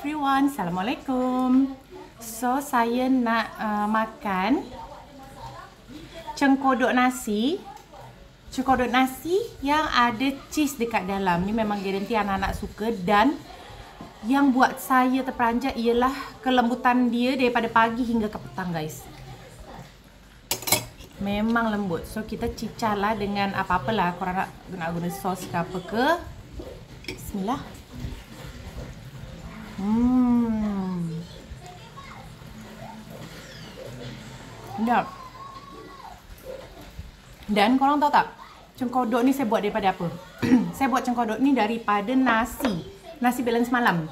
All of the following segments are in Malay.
everyone, Assalamualaikum. So, saya nak uh, makan Cengkodok nasi. Cengkodok nasi yang ada cheese dekat dalam. Ni memang garanti anak-anak suka. Dan yang buat saya terperanjat ialah Kelembutan dia daripada pagi hingga ke petang guys. Memang lembut. So, kita cicah lah dengan apa-apalah Korang nak, nak guna sos ke apa ke. Bismillah Hmm. Sedap. Dan korang tahu tak? Cengkodok ni saya buat daripada apa? saya buat cengkodok ni daripada nasi. Nasi balance malam.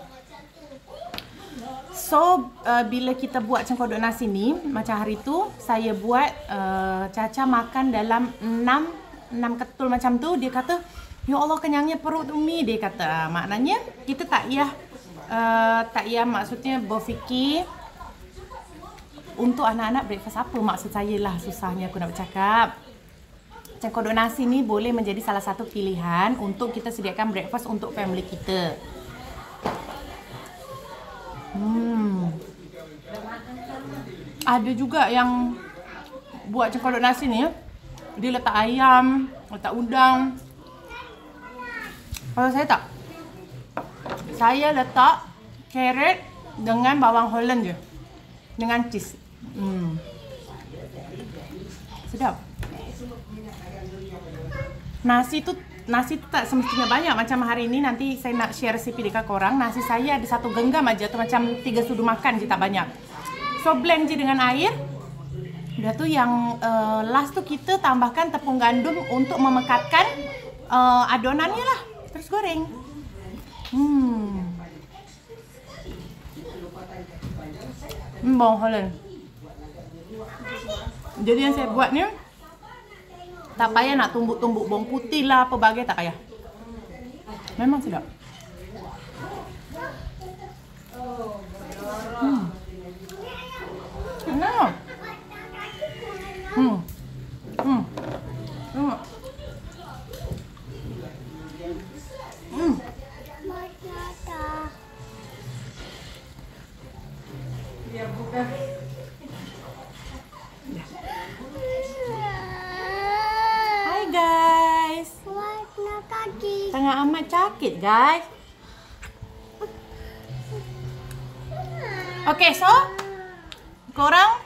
So, uh, bila kita buat cengkodok nasi ni, macam hari tu, saya buat uh, Caca makan dalam 6, 6 ketul macam tu. Dia kata, Ya Allah kenyangnya perut Umi. Dia kata, ah, maknanya kita tak payah uh, tak ya maksudnya berfikir untuk anak-anak breakfast apa maksud saya lah susahnya aku nak bercakap. Macam kodok nasi ni boleh menjadi salah satu pilihan untuk kita sediakan breakfast untuk family kita. Hmm. Ada juga yang buat cengkodok nasi ni dia letak ayam, letak udang. Kalau saya tak, saya letak carrot dengan bawang holland je. Dengan cheese. Hmm. Sedap. Nasi tu nasi tu tak semestinya banyak macam hari ini nanti saya nak share resipi dekat korang. Nasi saya ada satu genggam aja tu macam tiga sudu makan je tak banyak. So blend je dengan air. Dah tu yang uh, last tu kita tambahkan tepung gandum untuk memekatkan uh, adonannya lah. Terus goreng. Hmm. Bawang Holland. Jadi yang saya buat ni tak payah nak tumbuk-tumbuk bawang putih lah apa bagai tak payah. Memang sedap. Hmm. Enak. Hmm. Sakit guys. Okay, so korang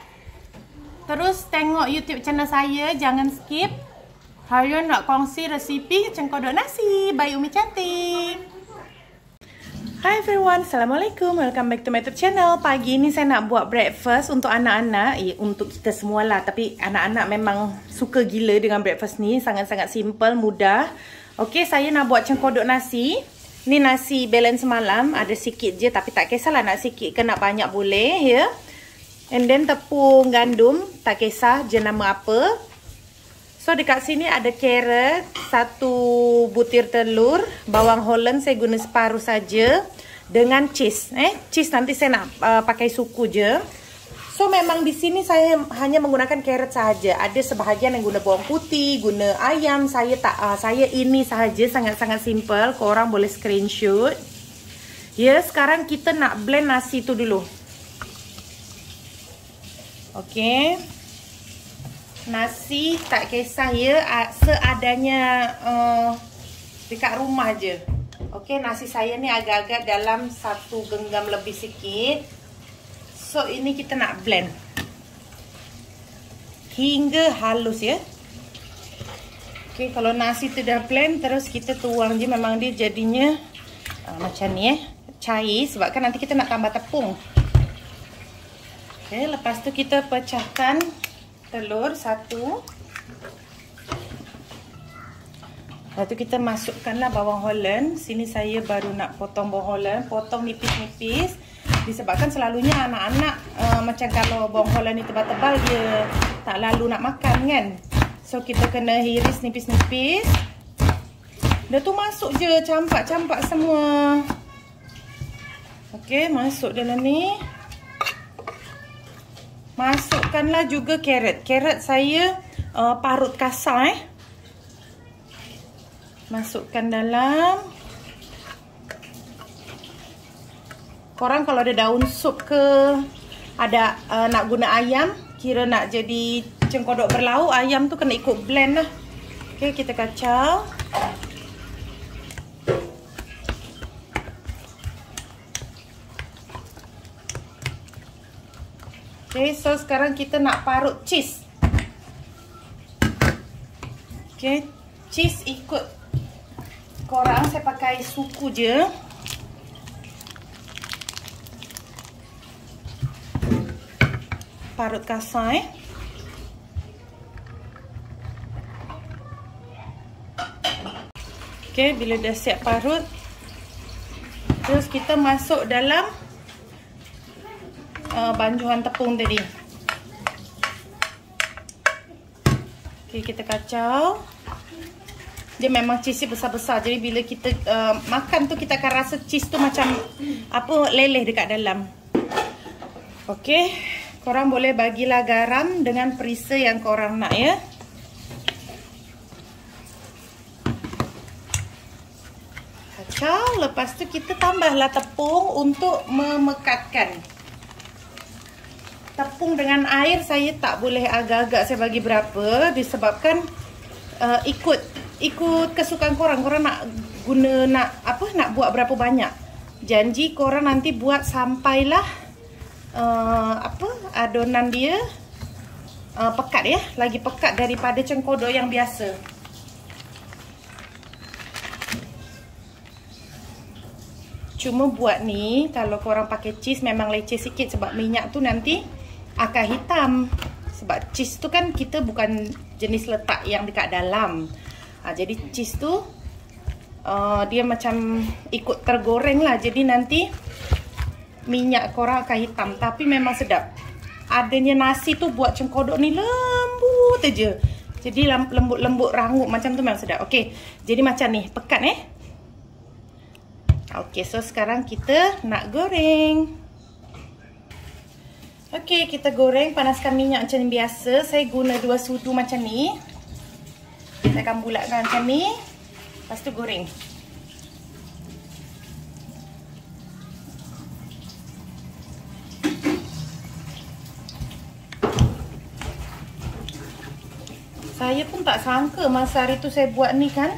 terus tengok YouTube channel saya, jangan skip. Saya nak kongsi resipi cengkodok nasi by Umi Cantik. Hi everyone, Assalamualaikum. Welcome back to my YouTube channel. Pagi ni saya nak buat breakfast untuk anak-anak. Eh, untuk kita semua lah. Tapi anak-anak memang suka gila dengan breakfast ni. Sangat-sangat simple, mudah. Okay, saya nak buat cengkodok nasi. Ni nasi balance malam. Ada sikit je tapi tak kisahlah nak sikit ke nak banyak boleh. Ya. And then tepung gandum. Tak kisah jenama apa. So dekat sini ada carrot, satu butir telur, bawang holland saya guna separuh saja dengan cheese. Eh, cheese nanti saya nak uh, pakai suku je. So memang di sini saya hanya menggunakan carrot saja. Ada sebahagian yang guna bawang putih, guna ayam. Saya tak uh, saya ini sahaja sangat-sangat simple. Korang boleh screenshot. Ya, sekarang kita nak blend nasi tu dulu. Okey. Nasi tak kisah ya seadanya uh, dekat rumah je. Okey, nasi saya ni agak-agak dalam satu genggam lebih sikit. So ini kita nak blend. Hingga halus ya. Okey, kalau nasi tu dah blend terus kita tuang je memang dia jadinya uh, macam ni eh. Cair sebab kan nanti kita nak tambah tepung. Okey, lepas tu kita pecahkan telur satu. Lepas tu kita masukkanlah bawang holland. Sini saya baru nak potong bawang holland. Potong nipis-nipis. Disebabkan selalunya anak-anak uh, macam kalau bawang ni tebal-tebal dia tak lalu nak makan kan. So kita kena iris nipis-nipis. Dah tu masuk je campak-campak semua. Okey, masuk dalam ni. Masukkanlah juga carrot. Carrot saya uh, parut kasar eh. Masukkan dalam. Korang kalau ada daun sup ke ada uh, nak guna ayam kira nak jadi cengkodok berlauk ayam tu kena ikut blend lah. Okey kita kacau. Okey so sekarang kita nak parut cheese. Okey cheese ikut korang saya pakai suku je parut kasar eh. Okey, bila dah siap parut terus kita masuk dalam uh, banjuhan tepung tadi. Okey, kita kacau. Dia memang cheese besar-besar. Jadi bila kita uh, makan tu kita akan rasa cheese tu macam apa leleh dekat dalam. Okey. Korang boleh bagilah garam dengan perisa yang korang nak ya. Kacau. Lepas tu kita tambahlah tepung untuk memekatkan. Tepung dengan air saya tak boleh agak-agak saya bagi berapa. Disebabkan uh, ikut ikut kesukaan korang. Korang nak guna nak apa nak buat berapa banyak. Janji korang nanti buat sampailah uh, apa adonan dia uh, pekat ya lagi pekat daripada cengkodok yang biasa. Cuma buat ni kalau korang pakai cheese memang leceh sikit sebab minyak tu nanti akan hitam. Sebab cheese tu kan kita bukan jenis letak yang dekat dalam. Ha, jadi cheese tu uh, dia macam ikut tergoreng lah. Jadi nanti minyak korang akan hitam. Tapi memang sedap adanya nasi tu buat cengkodok ni lembut aja jadi lembut-lembut rangup macam tu memang sedap. Okey jadi macam ni pekat eh okey so sekarang kita nak goreng. Okey kita goreng panaskan minyak macam biasa. Saya guna dua sudu macam ni. Saya akan bulatkan macam ni. Lepas tu goreng Saya pun tak sangka masa hari tu saya buat ni kan.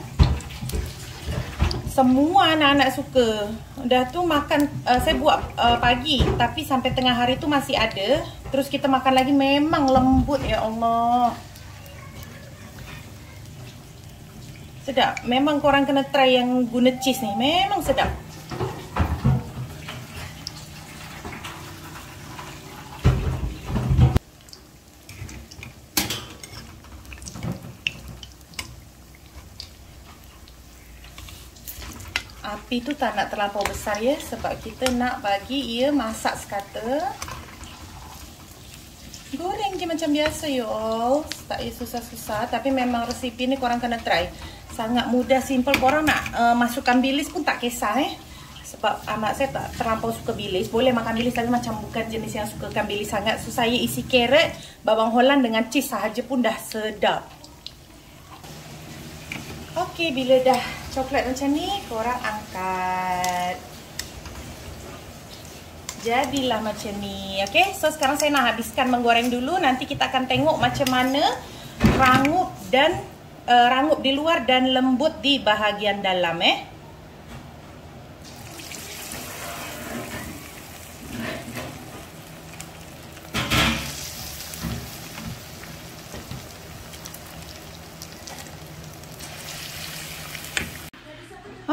Semua anak-anak suka. Dah tu makan, uh, saya buat uh, pagi. Tapi sampai tengah hari tu masih ada. Terus kita makan lagi. Memang lembut ya Allah. Sedap, memang korang kena try yang guna cheese ni. Memang sedap api tu tak nak terlampau besar ya sebab kita nak bagi ia masak sekata. Goreng je macam biasa you all tak payah susah-susah tapi memang resipi ni korang kena try. Sangat mudah simple. Korang nak uh, masukkan bilis pun tak kisah eh. Sebab anak saya tak terlampau suka bilis. Boleh makan bilis tapi macam bukan jenis yang sukakan bilis sangat. So saya isi carrot bawang holland dengan cheese sahaja pun dah sedap. Okey, bila dah coklat macam ni, korang angkat. Jadilah macam ni. Okey, so sekarang saya nak habiskan menggoreng dulu. Nanti kita akan tengok macam mana rangup dan uh, rangup di luar dan lembut di bahagian dalam eh.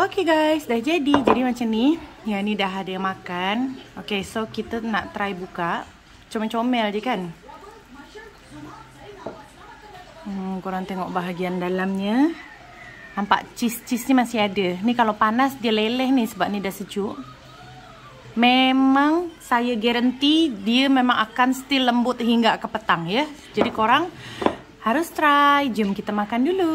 Okay guys, dah jadi. Jadi macam ni. Yang ni dah ada makan. Okay, so kita nak try buka. Comel-comel je kan? Hmm, korang tengok bahagian dalamnya. Nampak cheese-cheese ni masih ada. Ni kalau panas dia leleh ni sebab ni dah sejuk. Memang saya garanti dia memang akan still lembut hingga ke petang ya. Jadi korang harus try. Jom kita makan dulu.